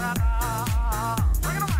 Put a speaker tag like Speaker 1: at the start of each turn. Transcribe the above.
Speaker 1: Bring it on!